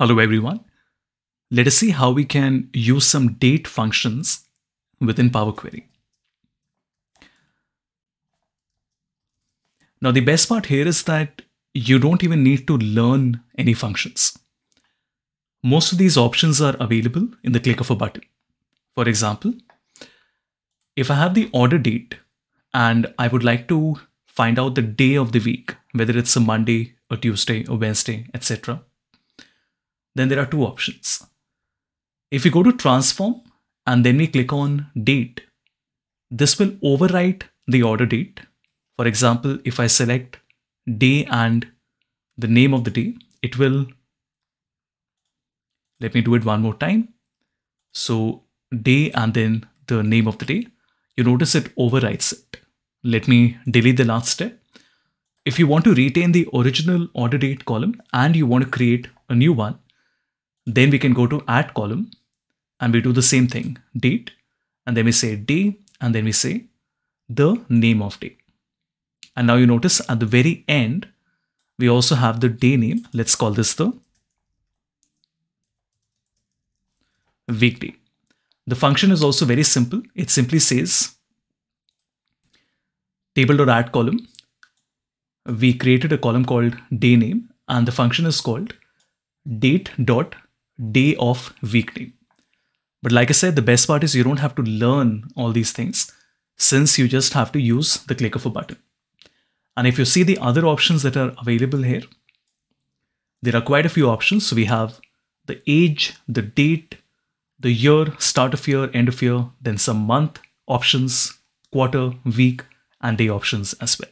Hello everyone. Let us see how we can use some date functions within Power Query. Now the best part here is that you don't even need to learn any functions. Most of these options are available in the click of a button. For example, if I have the order date and I would like to find out the day of the week, whether it's a Monday, a Tuesday, a Wednesday, etc then there are two options. If we go to transform and then we click on date, this will overwrite the order date. For example, if I select day and the name of the day, it will, let me do it one more time. So day and then the name of the day, you notice it overwrites it. Let me delete the last step. If you want to retain the original order date column and you want to create a new one, then we can go to add column and we do the same thing, date, and then we say day, and then we say the name of day. And now you notice at the very end, we also have the day name. Let's call this the weekday. The function is also very simple. It simply says table.add column. We created a column called day name and the function is called date.add day of week name. But like I said, the best part is you don't have to learn all these things since you just have to use the click of a button. And if you see the other options that are available here, there are quite a few options. So we have the age, the date, the year, start of year, end of year, then some month options, quarter, week, and day options as well.